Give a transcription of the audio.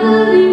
I be